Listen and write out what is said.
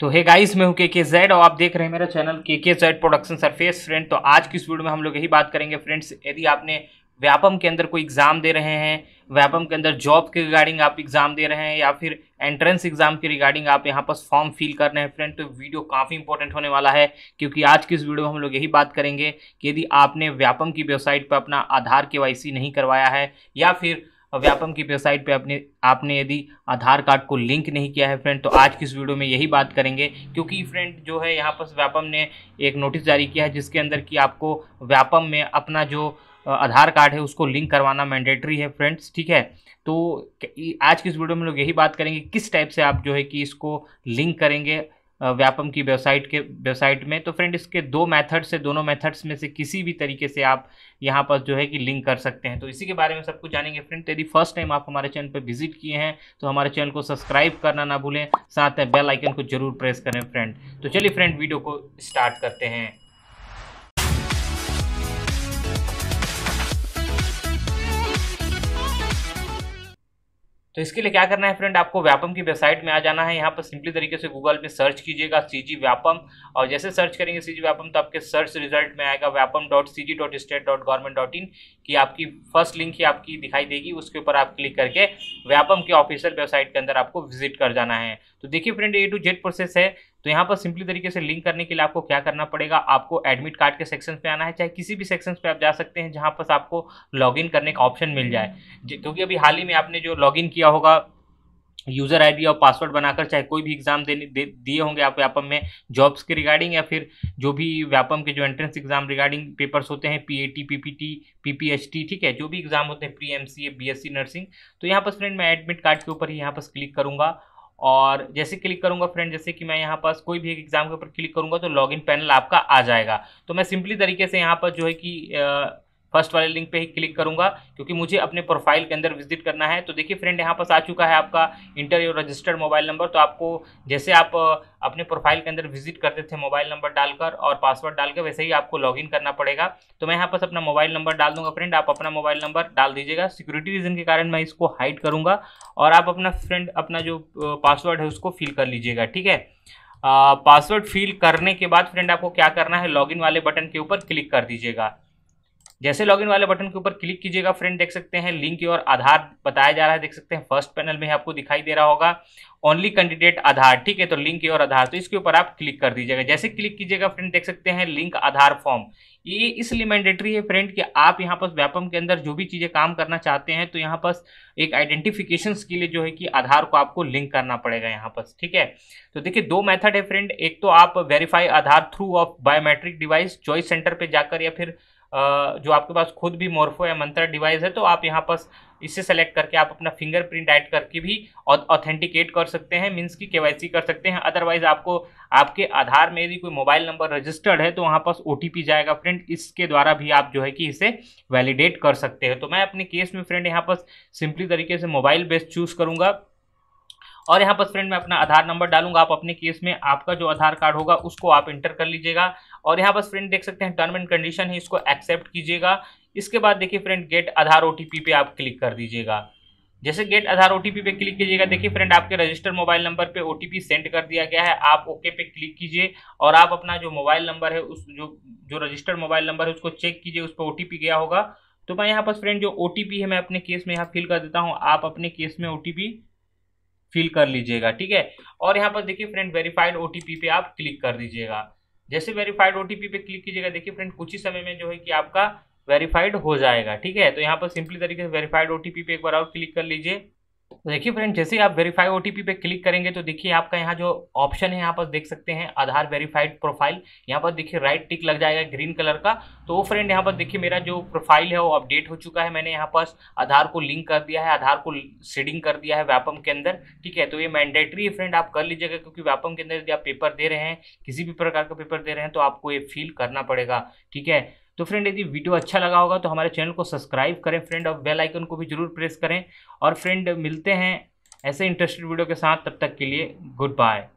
तो hey guys मैं हूँ के के जेड और आप देख रहे हैं मेरा चैनल के के जेड प्रोडक्शन सरफेस फ्रेंड तो आज की इस वीडियो में हम लोग यही बात करेंगे फ्रेंड्स यदि आपने व्यापम के अंदर कोई एग्ज़ाम दे रहे हैं, व्यापम के अंदर जॉब के रिगार्डिंग आप एग्ज़ाम दे रहे हैं, या फिर एंट्रेंस एग्ज़ाम के रिगार्डिंग आप यहाँ पर फॉर्म फिल कर रहे हैं फ्रेंड तो वीडियो काफ़ी इंपॉर्टेंट होने वाला है, क्योंकि आज की इस वीडियो में हम लोग यही बात करेंगे कि यदि आपने व्यापम की वेबसाइट पर अपना आधार के नहीं करवाया है, या फिर व्यापम की वेबसाइट पे अपने, आपने यदि आधार कार्ड को लिंक नहीं किया है फ्रेंड तो आज की इस वीडियो में यही बात करेंगे। क्योंकि फ्रेंड जो है, यहाँ पर व्यापम ने एक नोटिस जारी किया है, जिसके अंदर कि आपको व्यापम में अपना जो आधार कार्ड है, उसको लिंक करवाना मैंडेटरी है फ्रेंड्स, ठीक है? तो आज की इस वीडियो में लोग यही बात करेंगे, किस टाइप से आप जो है कि इसको लिंक करेंगे व्यापम की वेबसाइट के, वेबसाइट में। तो फ्रेंड, इसके दो मेथड्स से दोनों मेथड्स में से किसी भी तरीके से आप यहाँ पर जो है कि लिंक कर सकते हैं। तो इसी के बारे में सब कुछ जानेंगे फ्रेंड। तो यदि फ़र्स्ट टाइम आप हमारे चैनल पर विज़िट किए हैं तो हमारे चैनल को सब्सक्राइब करना ना भूलें। साथ में बेल आइकन को ज़रूर प्रेस करें फ्रेंड। तो चलिए फ्रेंड, वीडियो को स्टार्ट करते हैं। तो इसके लिए क्या करना है फ्रेंड आपको व्यापम की वेबसाइट में आ जाना है। यहाँ पर सिंपली तरीके से गूगल पे सर्च कीजिएगा सी जी व्यापम और जैसे सर्च करेंगे सी जी व्यापम तो आपके सर्च रिज़ल्ट में आएगा Vyapam dot C G dot state dot government dot in की आपकी फ़र्स्ट लिंक ही आपकी दिखाई देगी। उसके ऊपर आप क्लिक करके व्यापम की ऑफिशियल वेबसाइट के अंदर आपको विज़िट कर जाना है। तो देखिए friend A to Z process है। तो यहाँ पर सिंपली तरीके से लिंक करने के लिए आपको क्या करना पड़ेगा? आपको एडमिट कार्ड के सेक्शन पे आना है चाहे किसी भी सेक्शन पे आप जा सकते हैं जहाँ पर आपको लॉगिन करने का ऑप्शन मिल जाए। क्योंकि अभी हाल ही में आपने जो लॉगिन किया होगा यूज़र आईडी और पासवर्ड बनाकर चाहे कोई भी एग्ज़ाम देने दे, दिए होंगे आप व्यापम में जॉब्स के रिगार्डिंग या फिर जो भी व्यापम के जो एंट्रेंस एग्ज़ाम रिगार्डिंग पेपर्स होते हैं P A T P P T P P PPT PPHT ठीक है जो भी एग्ज़ाम होते हैं प्री एमसीए बीएससी नर्सिंग तो यहाँ पर फ्रेंड मैं एडमिट कार्ड के ऊपर ही यहाँ पर क्लिक करूँगा। और जैसे क्लिक करूँगा फ्रेंड, जैसे कि मैं यहाँ पास कोई भी एक एग्ज़ाम के ऊपर क्लिक करूँगा तो लॉगिन पैनल आपका आ जाएगा। तो मैं सिंपली तरीके से यहाँ पर जो है कि फ़र्स्ट वाले लिंक पे ही क्लिक करूँगा, क्योंकि मुझे अपने प्रोफ़ाइल के अंदर विज़िट करना है। तो देखिए फ्रेंड, यहाँ पास आ चुका है आपका enter your registered mobile number. तो आपको जैसे आप अपने प्रोफ़ाइल के अंदर विज़िट करते थे मोबाइल नंबर डालकर और पासवर्ड डालकर, वैसे ही आपको लॉगिन करना पड़ेगा। तो मैं यहाँ पास अपना मोबाइल नंबर डाल दूँगा फ्रेंड। आप अपना मोबाइल नंबर डाल दीजिएगा। सिक्योरिटी रीजन के कारण मैं इसको हाइड करूँगा और आप अपना फ्रेंड, अपना जो पासवर्ड है उसको फिल कर लीजिएगा, ठीक है? पासवर्ड फिल करने के बाद फ्रेंड, आपको क्या करना है? लॉगिन वाले बटन के ऊपर क्लिक कर दीजिएगा। जैसे लॉगिन वाले बटन के ऊपर क्लिक कीजिएगा फ्रेंड देख सकते हैं लिंक और आधार बताया जा रहा है, देख सकते हैं फ़र्स्ट पैनल में आपको दिखाई दे रहा होगा ओनली कैंडिडेट आधार, ठीक है तो लिंक और आधार तो इसके ऊपर आप क्लिक कर दीजिएगा। जैसे क्लिक कीजिएगा फ्रेंड देख सकते हैं लिंक आधार फॉर्म ये इसलिए मैंडेटरी है फ्रेंड कि आप यहाँ पर व्यापम के अंदर जो भी चीज़ें काम करना चाहते हैं तो यहाँ पर एक आइडेंटिफिकेशन के लिए जो है कि आधार को आपको लिंक करना पड़ेगा यहाँ पर, ठीक है? तो देखिए, दो मेथड है फ्रेंड एक तो आप verify Aadhaar through of biometric device choice centre पे जाकर या फिर जो आपके पास खुद भी मोर्फो या मंत्र डिवाइस है तो आप यहाँ पर इसे सेलेक्ट करके आप अपना फिंगरप्रिंट ऐड करके भी ऑथेंटिकेट कर सकते हैं मीन्स की केवाईसी कर सकते हैं। अदरवाइज़ आपको, आपके आधार में यदि कोई मोबाइल नंबर रजिस्टर्ड है तो वहाँ पास ओटीपी जाएगा। फ्रेंड इसके द्वारा भी आप जो है कि इसे वैलिडेट कर सकते हैं। तो मैं अपने केस में फ्रेंड यहाँ पर सिंपली तरीके से मोबाइल बेस्ड चूज़ करूँगा। और यहाँ पर फ्रेंड मैं अपना आधार नंबर डालूँगा, आप अपने केस में आपका जो आधार कार्ड होगा, उसको आप इंटर कर लीजिएगा। और यहाँ पर फ्रेंड देख सकते हैं टर्म एंड कंडीशन है, इसको एक्सेप्ट कीजिएगा। इसके बाद देखिए फ्रेंड गेट आधार ओटीपी पे आप क्लिक कर दीजिएगा। जैसे गेट आधार ओटीपी पे क्लिक कीजिएगा, देखिए फ्रेंड आपके रजिस्टर मोबाइल नंबर पे ओ सेंड कर दिया गया है। आप ओके पे क्लिक कीजिए और आप अपना जो मोबाइल नंबर है, उस जो जो रजिस्टर्ड मोबाइल नंबर है, उसको चेक कीजिए, उस पर ओ गया होगा। तो मैं यहाँ पर फ्रेंड जो ओटीपी है, मैं अपने केस में यहाँ फिल कर देता हूँ। आप अपने केस में ओटीपी फिल कर लीजिएगा, ठीक है? और यहाँ पर देखिए फ्रेंड वेरीफाइड ओटीपी पे आप क्लिक कर दीजिएगा। जैसे वेरीफाइड ओटीपी पे क्लिक कीजिएगा, देखिए फ्रेंड कुछ ही समय में जो है कि आपका वेरीफाइड हो जाएगा, ठीक है? तो यहाँ पर सिंपली तरीके से वेरीफाइड ओटीपी पे एक बार और क्लिक कर लीजिए। देखिए फ्रेंड जैसे आप वेरीफाई ओटीपी पे क्लिक करेंगे तो देखिए आपका यहाँ जो ऑप्शन है, यहाँ पर देख सकते हैं आधार वेरीफाइड प्रोफ़ाइल यहाँ पर देखिए राइट टिक लग जाएगा ग्रीन कलर का। तो वो फ्रेंड यहाँ पर देखिए मेरा जो प्रोफ़ाइल है वो अपडेट हो चुका है। मैंने यहाँ पर आधार को लिंक कर दिया है, आधार को सीडिंग कर दिया है व्यापम के अंदर, ठीक है? तो ये मैंडेटरी है फ्रेंड आप कर लीजिएगा क्योंकि व्यापम के अंदर यदि आप पेपर दे रहे हैं, किसी भी प्रकार का पेपर दे रहे हैं तो आपको ये फील करना पड़ेगा, ठीक है? तो फ्रेंड यदि वीडियो अच्छा लगा होगा तो हमारे चैनल को सब्सक्राइब करें फ्रेंड और बेल आइकन को भी ज़रूर प्रेस करें। और फ्रेंड मिलते हैं ऐसे इंटरेस्टेड वीडियो के साथ, तब तक के लिए गुड बाय